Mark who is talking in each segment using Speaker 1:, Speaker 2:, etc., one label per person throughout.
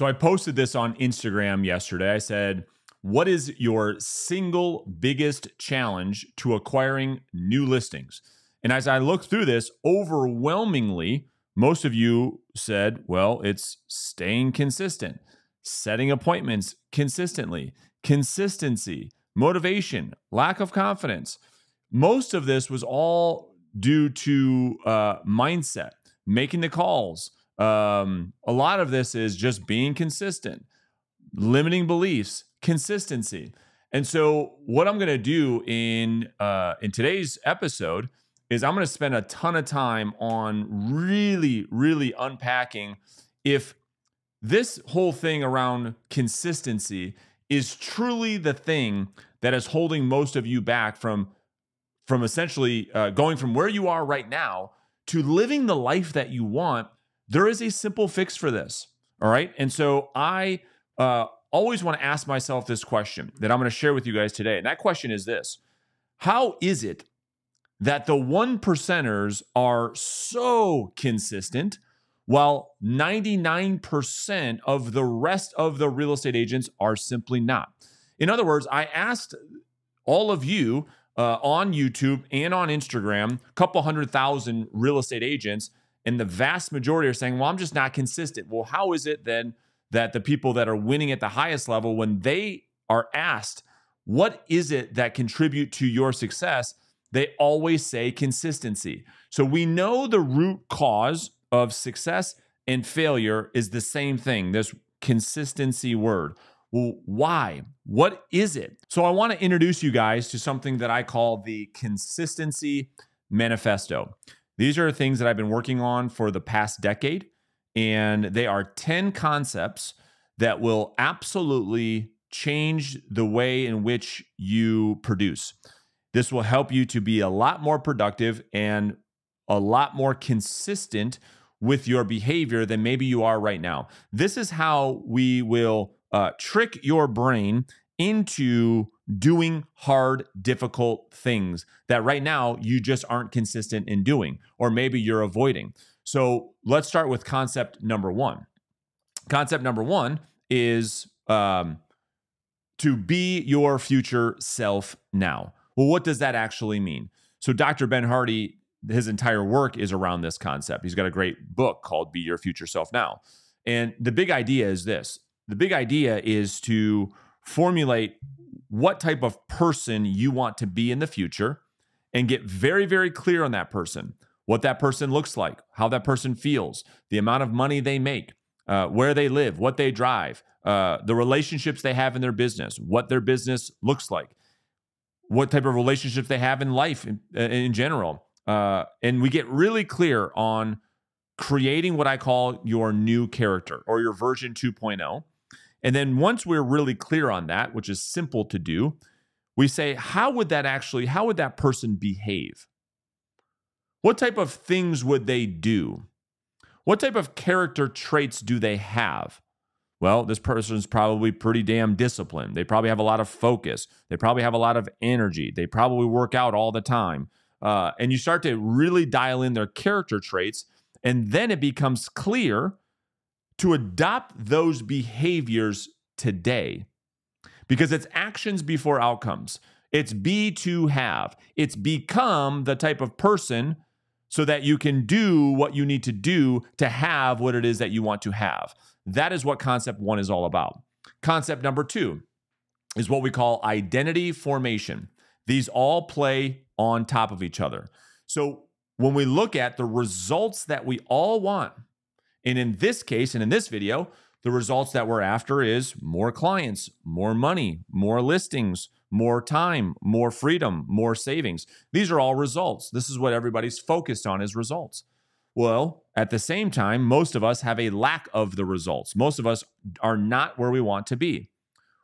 Speaker 1: So I posted this on Instagram yesterday. I said, What is your single biggest challenge to acquiring new listings? And as I looked through this, overwhelmingly, most of you said, Well, it's staying consistent, setting appointments consistently, consistency, motivation, lack of confidence. Most of this was all due to uh, mindset, making the calls um, a lot of this is just being consistent, limiting beliefs, consistency. And so, what I'm going to do in uh, in today's episode is I'm going to spend a ton of time on really, really unpacking if this whole thing around consistency is truly the thing that is holding most of you back from from essentially uh, going from where you are right now to living the life that you want there is a simple fix for this. All right. And so I uh, always want to ask myself this question that I'm going to share with you guys today. And that question is this How is it that the one percenters are so consistent while 99% of the rest of the real estate agents are simply not? In other words, I asked all of you uh, on YouTube and on Instagram, a couple hundred thousand real estate agents, and the vast majority are saying, well, I'm just not consistent. Well, how is it then that the people that are winning at the highest level, when they are asked, what is it that contribute to your success? They always say consistency. So we know the root cause of success and failure is the same thing, this consistency word. Well, why? What is it? So I want to introduce you guys to something that I call the consistency manifesto. These are things that I've been working on for the past decade, and they are 10 concepts that will absolutely change the way in which you produce. This will help you to be a lot more productive and a lot more consistent with your behavior than maybe you are right now. This is how we will uh, trick your brain into doing hard, difficult things that right now you just aren't consistent in doing, or maybe you're avoiding. So let's start with concept number one. Concept number one is um, to be your future self now. Well, what does that actually mean? So, Dr. Ben Hardy, his entire work is around this concept. He's got a great book called Be Your Future Self Now. And the big idea is this the big idea is to formulate what type of person you want to be in the future and get very, very clear on that person, what that person looks like, how that person feels, the amount of money they make, uh, where they live, what they drive, uh, the relationships they have in their business, what their business looks like, what type of relationships they have in life in, in general. Uh, and we get really clear on creating what I call your new character or your version 2.0. And then once we're really clear on that, which is simple to do, we say, how would that actually, how would that person behave? What type of things would they do? What type of character traits do they have? Well, this person's probably pretty damn disciplined. They probably have a lot of focus. They probably have a lot of energy. They probably work out all the time. Uh, and you start to really dial in their character traits. And then it becomes clear to adopt those behaviors today because it's actions before outcomes. It's be to have. It's become the type of person so that you can do what you need to do to have what it is that you want to have. That is what concept one is all about. Concept number two is what we call identity formation. These all play on top of each other. So when we look at the results that we all want, and in this case, and in this video, the results that we're after is more clients, more money, more listings, more time, more freedom, more savings. These are all results. This is what everybody's focused on is results. Well, at the same time, most of us have a lack of the results. Most of us are not where we want to be.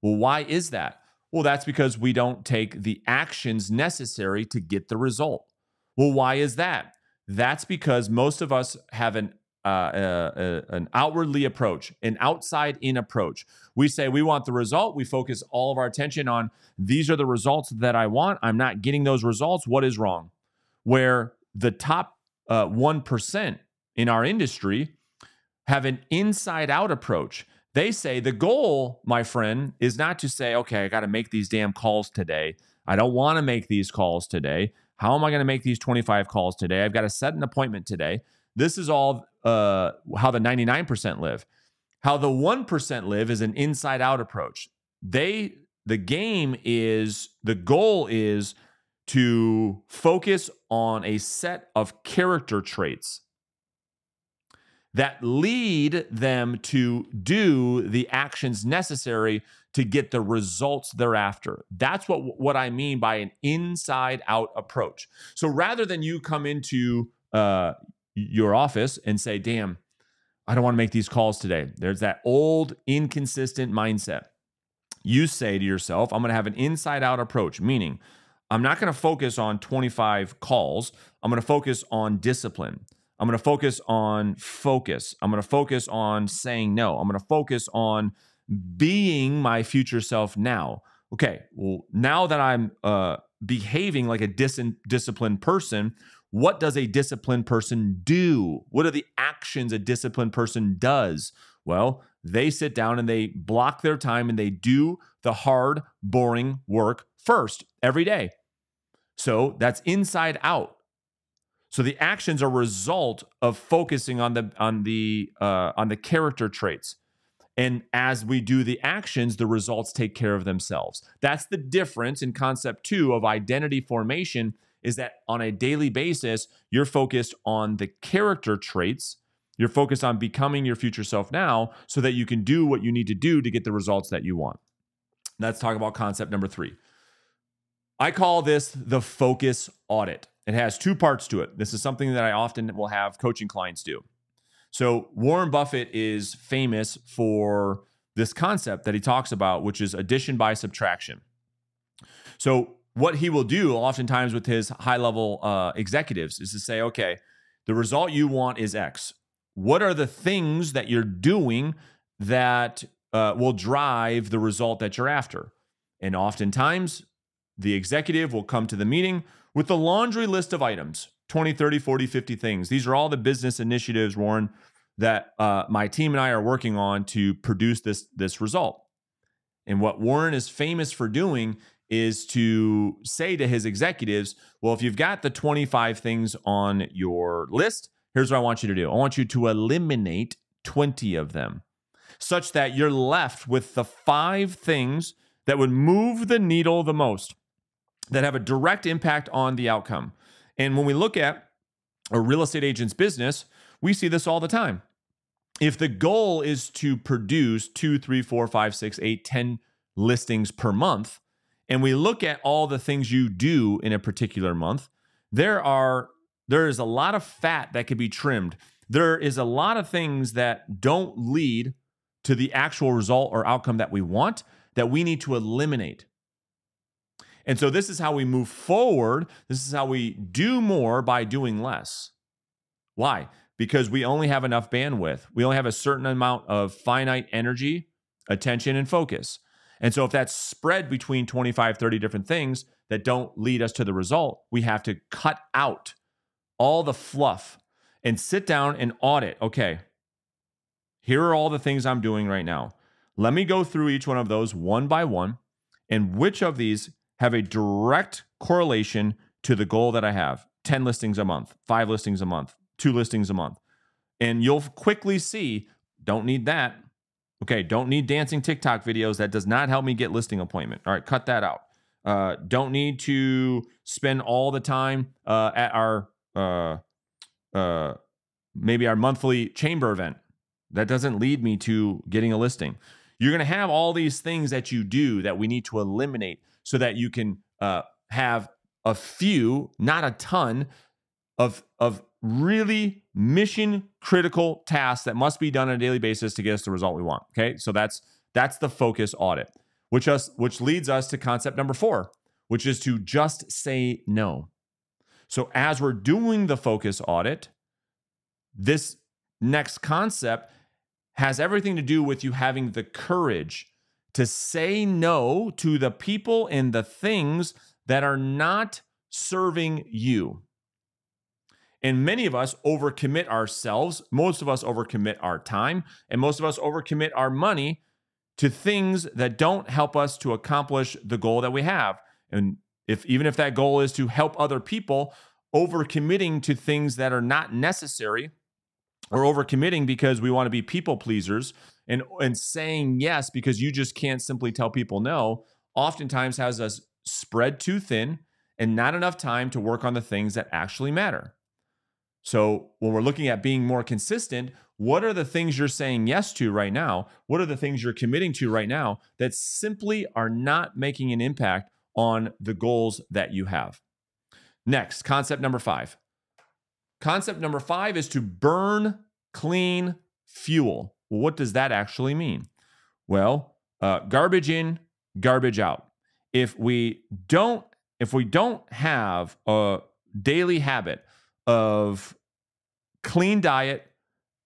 Speaker 1: Well, why is that? Well, that's because we don't take the actions necessary to get the result. Well, why is that? That's because most of us have an uh, uh, an outwardly approach, an outside in approach. We say we want the result. We focus all of our attention on these are the results that I want. I'm not getting those results. What is wrong? Where the top uh, 1% in our industry have an inside out approach. They say the goal, my friend, is not to say, okay, I got to make these damn calls today. I don't want to make these calls today. How am I going to make these 25 calls today? I've got to set an appointment today. This is all uh, how the 99% live. How the 1% live is an inside out approach. They, the game is, the goal is to focus on a set of character traits that lead them to do the actions necessary to get the results thereafter. That's what what I mean by an inside out approach. So rather than you come into uh, your office and say, "Damn, I don't want to make these calls today." There's that old inconsistent mindset. You say to yourself, "I'm going to have an inside out approach," meaning I'm not going to focus on 25 calls. I'm going to focus on discipline. I'm going to focus on focus. I'm going to focus on saying no. I'm going to focus on being my future self now. Okay, well, now that I'm uh, behaving like a dis- disciplined person, what does a disciplined person do? What are the actions a disciplined person does? Well, they sit down and they block their time and they do the hard, boring work first every day. So that's inside out. So the actions are a result of focusing on the on the uh, on the character traits. And as we do the actions, the results take care of themselves. That's the difference in concept two of identity formation is that on a daily basis, you're focused on the character traits. You're focused on becoming your future self now so that you can do what you need to do to get the results that you want. Let's talk about concept number three. I call this the focus audit. It has two parts to it. This is something that I often will have coaching clients do. So, Warren Buffett is famous for this concept that he talks about, which is addition by subtraction. So, what he will do oftentimes with his high level uh, executives is to say, okay, the result you want is X. What are the things that you're doing that uh, will drive the result that you're after? And oftentimes, the executive will come to the meeting with a laundry list of items 20, 30, 40, 50 things. These are all the business initiatives, Warren, that uh, my team and I are working on to produce this, this result. And what Warren is famous for doing is to say to his executives, well, if you've got the 25 things on your list, here's what I want you to do I want you to eliminate 20 of them such that you're left with the five things that would move the needle the most that have a direct impact on the outcome. And when we look at a real estate agent's business, we see this all the time. If the goal is to produce two, three, four, five, six, eight, ten listings per month, and we look at all the things you do in a particular month, there are there is a lot of fat that could be trimmed. There is a lot of things that don't lead to the actual result or outcome that we want that we need to eliminate. And so this is how we move forward. This is how we do more by doing less. Why? Because we only have enough bandwidth. We only have a certain amount of finite energy, attention, and focus. And so if that's spread between 25, 30 different things that don't lead us to the result, we have to cut out all the fluff and sit down and audit. Okay, here are all the things I'm doing right now. Let me go through each one of those one by one. And which of these have a direct correlation to the goal that I have 10 listings a month, five listings a month, two listings a month. And you'll quickly see, don't need that. Okay, don't need dancing TikTok videos. That does not help me get listing appointment. All right, cut that out. Uh, don't need to spend all the time uh, at our uh, uh, maybe our monthly chamber event. That doesn't lead me to getting a listing. You're going to have all these things that you do that we need to eliminate so that you can uh, have a few, not a ton, of of really mission critical tasks that must be done on a daily basis to get us the result we want. Okay, so that's that's the focus audit, which us which leads us to concept number four, which is to just say no. So as we're doing the focus audit, this next concept has everything to do with you having the courage to say no to the people and the things that are not serving you. And many of us overcommit ourselves. Most of us overcommit our time, and most of us overcommit our money to things that don't help us to accomplish the goal that we have. And if even if that goal is to help other people, overcommitting to things that are not necessary or overcommitting because we want to be people pleasers and and saying yes because you just can't simply tell people no oftentimes has us spread too thin and not enough time to work on the things that actually matter. So, when we're looking at being more consistent, what are the things you're saying yes to right now? What are the things you're committing to right now that simply are not making an impact on the goals that you have? Next, concept number five. Concept number five is to burn clean fuel. What does that actually mean? Well, uh, garbage in, garbage out. If we don't, if we don't have a daily habit of clean diet,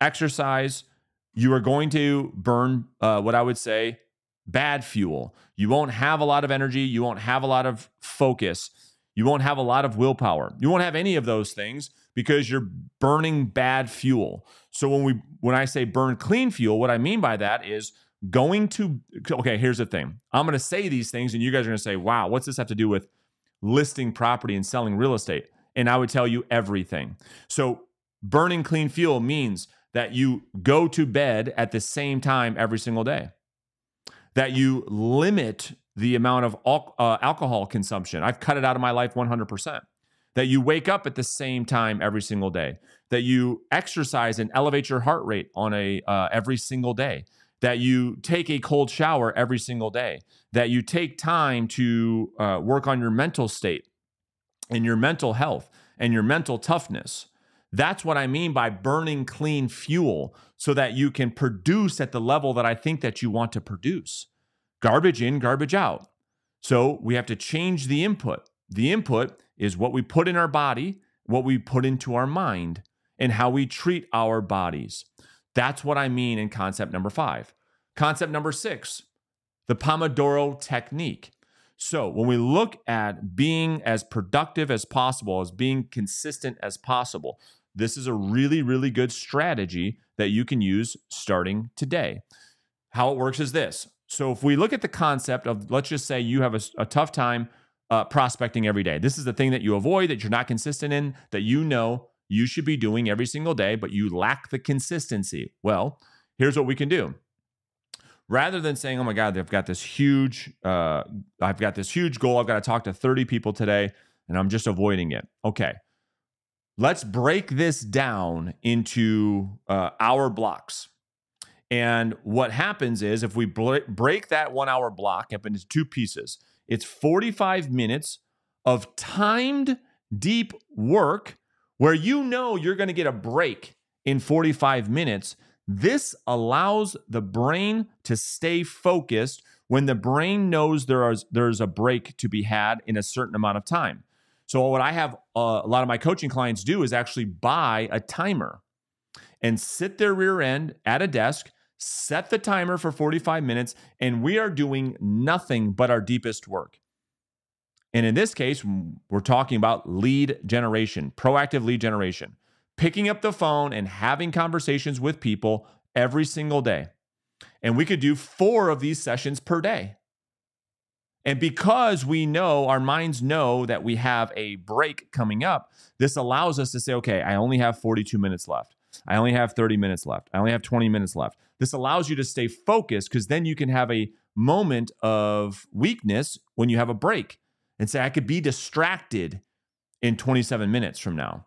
Speaker 1: exercise, you are going to burn uh, what I would say bad fuel. You won't have a lot of energy. You won't have a lot of focus. You won't have a lot of willpower. You won't have any of those things because you're burning bad fuel. So when we when I say burn clean fuel, what I mean by that is going to okay, here's the thing. I'm going to say these things and you guys are going to say, "Wow, what's this have to do with listing property and selling real estate?" And I would tell you everything. So burning clean fuel means that you go to bed at the same time every single day. That you limit the amount of al- uh, alcohol consumption. I've cut it out of my life 100%. That you wake up at the same time every single day. That you exercise and elevate your heart rate on a uh, every single day. That you take a cold shower every single day. That you take time to uh, work on your mental state and your mental health and your mental toughness. That's what I mean by burning clean fuel so that you can produce at the level that I think that you want to produce garbage in, garbage out. So we have to change the input. The input is what we put in our body, what we put into our mind, and how we treat our bodies. That's what I mean in concept number five. Concept number six, the Pomodoro technique. So, when we look at being as productive as possible, as being consistent as possible, this is a really, really good strategy that you can use starting today. How it works is this so if we look at the concept of, let's just say you have a, a tough time uh, prospecting every day, this is the thing that you avoid, that you're not consistent in, that you know you should be doing every single day, but you lack the consistency. Well, here's what we can do. Rather than saying, "Oh my God, I've got this huge, uh, I've got this huge goal. I've got to talk to 30 people today, and I'm just avoiding it." Okay, let's break this down into uh, hour blocks. And what happens is if we break that one hour block up into two pieces, it's 45 minutes of timed deep work where you know you're going to get a break in 45 minutes. This allows the brain to stay focused when the brain knows there is there's a break to be had in a certain amount of time. So what I have uh, a lot of my coaching clients do is actually buy a timer and sit their rear end at a desk set the timer for 45 minutes, and we are doing nothing but our deepest work. And in this case, we're talking about lead generation, proactive lead generation, picking up the phone and having conversations with people every single day. And we could do four of these sessions per day. And because we know, our minds know that we have a break coming up, this allows us to say, okay, I only have 42 minutes left. I only have 30 minutes left. I only have 20 minutes left. This allows you to stay focused because then you can have a moment of weakness when you have a break and say, I could be distracted in 27 minutes from now.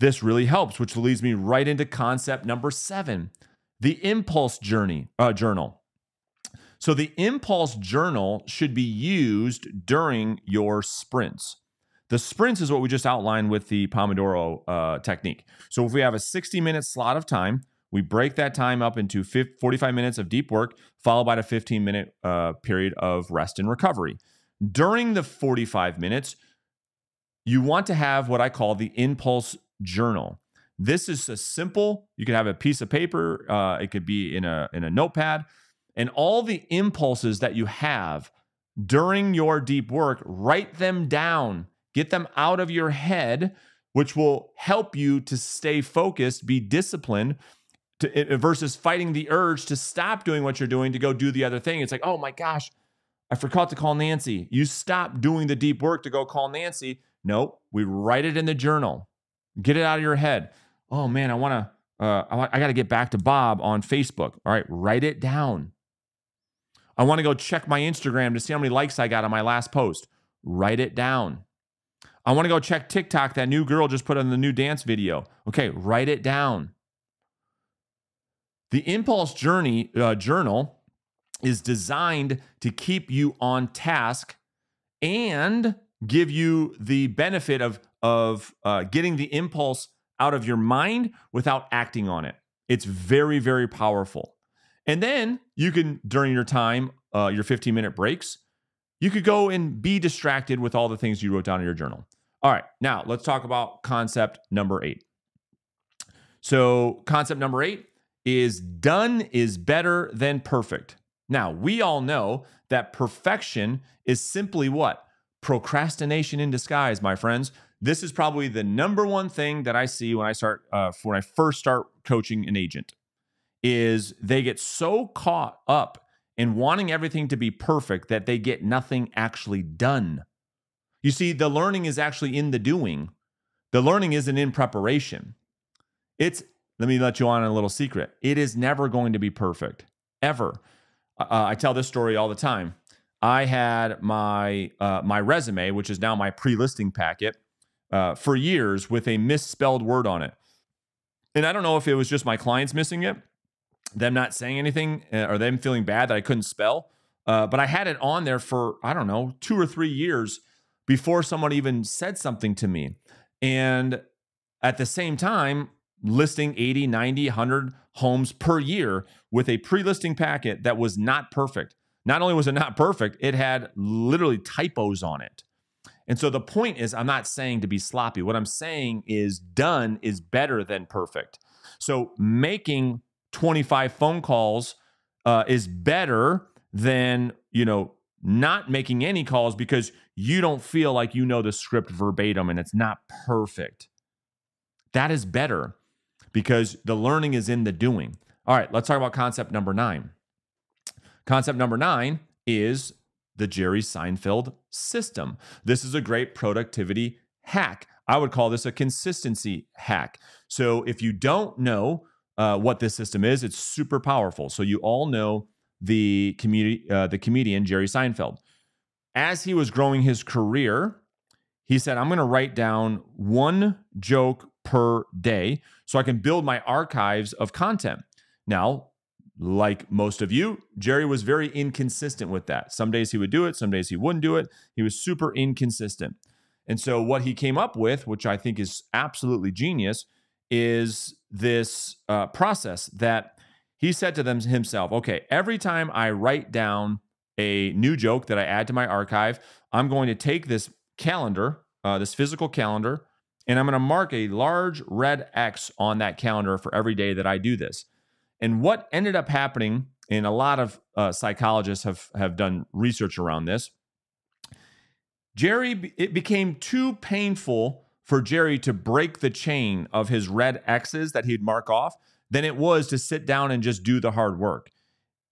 Speaker 1: This really helps, which leads me right into concept number seven the impulse journey uh, journal. So, the impulse journal should be used during your sprints. The sprints is what we just outlined with the Pomodoro uh, technique. So if we have a 60 minute slot of time, we break that time up into 45 minutes of deep work, followed by a 15 minute uh, period of rest and recovery. During the 45 minutes, you want to have what I call the impulse journal. This is a simple. You can have a piece of paper. Uh, it could be in a in a notepad, and all the impulses that you have during your deep work, write them down Get them out of your head which will help you to stay focused, be disciplined to, versus fighting the urge to stop doing what you're doing to go do the other thing. It's like, oh my gosh, I forgot to call Nancy. You stop doing the deep work to go call Nancy. Nope, we write it in the journal. Get it out of your head. Oh man, I want to. Uh, I, I got to get back to Bob on Facebook. All right, write it down. I want to go check my Instagram to see how many likes I got on my last post. Write it down. I want to go check TikTok. That new girl just put on the new dance video. Okay, write it down. The Impulse Journey uh, Journal is designed to keep you on task and give you the benefit of of uh, getting the impulse out of your mind without acting on it. It's very very powerful. And then you can during your time, uh, your 15 minute breaks, you could go and be distracted with all the things you wrote down in your journal. All right, now let's talk about concept number eight. So, concept number eight is done is better than perfect. Now, we all know that perfection is simply what? Procrastination in disguise, my friends. This is probably the number one thing that I see when I start uh, when I first start coaching an agent is they get so caught up in wanting everything to be perfect that they get nothing actually done. You see, the learning is actually in the doing. The learning isn't in preparation. It's let me let you on a little secret. It is never going to be perfect, ever. Uh, I tell this story all the time. I had my uh, my resume, which is now my pre-listing packet, uh, for years with a misspelled word on it, and I don't know if it was just my clients missing it, them not saying anything, uh, or them feeling bad that I couldn't spell. Uh, but I had it on there for I don't know two or three years before someone even said something to me, and at the same time, listing 80, 90, 100 homes per year with a pre listing packet that was not perfect. Not only was it not perfect, it had literally typos on it. And so the point is, I'm not saying to be sloppy. What I'm saying is, done is better than perfect. So making 25 phone calls uh, is better than, you know, not making any calls because you don't feel like you know the script verbatim and it's not perfect. That is better because the learning is in the doing. All right, let's talk about concept number nine. Concept number nine is the Jerry Seinfeld system. This is a great productivity hack. I would call this a consistency hack. So if you don't know uh, what this system is, it's super powerful. So you all know the uh, the comedian Jerry Seinfeld. As he was growing his career, he said, "I'm going to write down one joke per day so I can build my archives of content. Now, like most of you, Jerry was very inconsistent with that. Some days he would do it, some days he wouldn't do it. He was super inconsistent. And so, what he came up with, which I think is absolutely genius, is this uh, process that he said to them himself okay, every time I write down a new joke that I add to my archive, I'm going to take this calendar, uh, this physical calendar, and I'm going to mark a large red X on that calendar for every day that I do this. And what ended up happening, and a lot of uh, psychologists have, have done research around this, Jerry, it became too painful for Jerry to break the chain of his red X's that he'd mark off than it was to sit down and just do the hard work.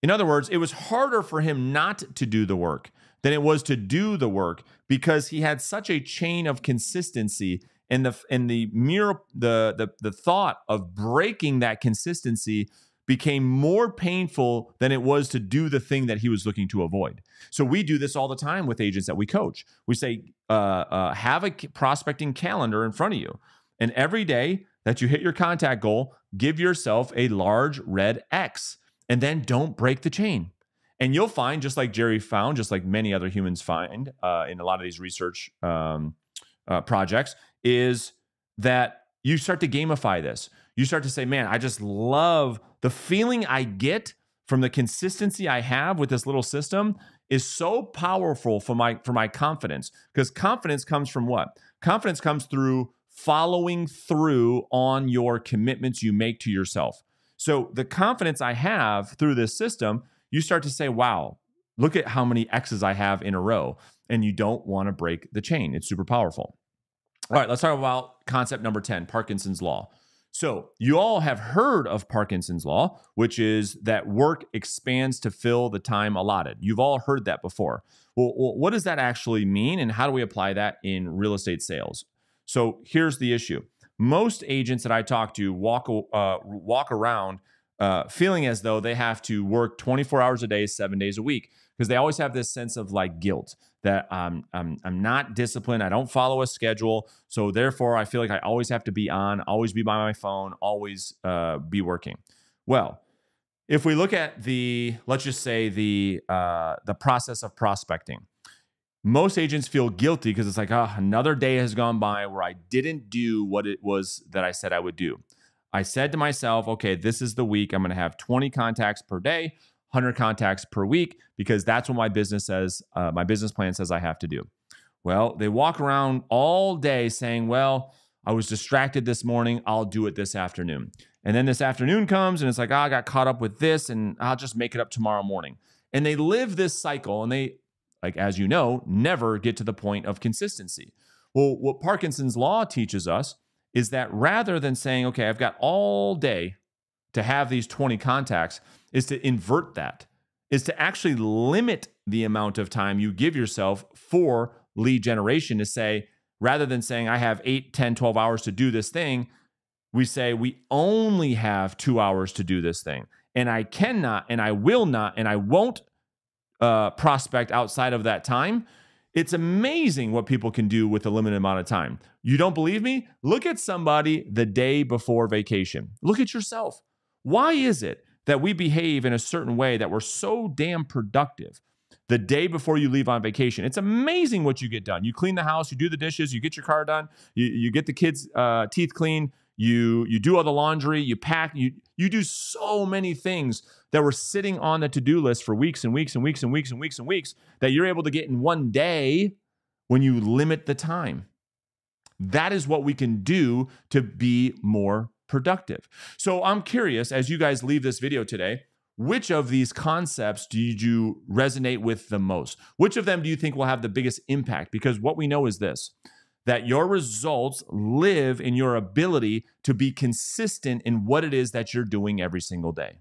Speaker 1: In other words, it was harder for him not to do the work than it was to do the work because he had such a chain of consistency and the and the mere the the the thought of breaking that consistency became more painful than it was to do the thing that he was looking to avoid. So we do this all the time with agents that we coach. We say, uh, uh, have a prospecting calendar in front of you, and every day that you hit your contact goal, give yourself a large red X, and then don't break the chain. And you'll find, just like Jerry found, just like many other humans find uh, in a lot of these research um, uh, projects, is that you start to gamify this. You start to say, man, I just love the feeling I get from the consistency I have with this little system is so powerful for my for my confidence because confidence comes from what? Confidence comes through following through on your commitments you make to yourself. So the confidence I have through this system, you start to say, wow, look at how many X's I have in a row. And you don't want to break the chain. It's super powerful. All right, let's talk about concept number 10 Parkinson's Law. So, you all have heard of Parkinson's Law, which is that work expands to fill the time allotted. You've all heard that before. Well, what does that actually mean, and how do we apply that in real estate sales? So, here's the issue most agents that I talk to walk, uh, walk around uh, feeling as though they have to work 24 hours a day, seven days a week, because they always have this sense of like guilt that um, I'm, I'm not disciplined. I don't follow a schedule. So therefore, I feel like I always have to be on, always be by my phone, always uh, be working. Well, if we look at the, let's just say the uh, the process of prospecting, most agents feel guilty because it's like, oh, another day has gone by where I didn't do what it was that I said I would do. I said to myself, okay, this is the week. I'm going to have 20 contacts per day, 100 contacts per week, because that's what my business says, uh, my business plan says I have to do. Well, they walk around all day saying, well, I was distracted this morning. I'll do it this afternoon. And then this afternoon comes and it's like, oh, I got caught up with this and I'll just make it up tomorrow morning. And they live this cycle and they, like, as you know, never get to the point of consistency. Well, what Parkinson's Law teaches us is that rather than saying, okay, I've got all day to have these 20 contacts, is to invert that, is to actually limit the amount of time you give yourself for lead generation to say, rather than saying, I have 8, 10, 12 hours to do this thing, we say, we only have two hours to do this thing. And I cannot, and I will not, and I won't uh, prospect outside of that time it's amazing what people can do with a limited amount of time. You don't believe me? Look at somebody the day before vacation. Look at yourself. Why is it that we behave in a certain way that we're so damn productive the day before you leave on vacation? It's amazing what you get done. You clean the house, you do the dishes, you get your car done, you, you get the kids' uh, teeth clean, you you do all the laundry, you pack, you you do so many things that were sitting on the to-do list for weeks and weeks and weeks and weeks and weeks and weeks that you're able to get in one day when you limit the time. That is what we can do to be more productive. So I'm curious as you guys leave this video today, which of these concepts do you resonate with the most? Which of them do you think will have the biggest impact? Because what we know is this that your results live in your ability to be consistent in what it is that you're doing every single day.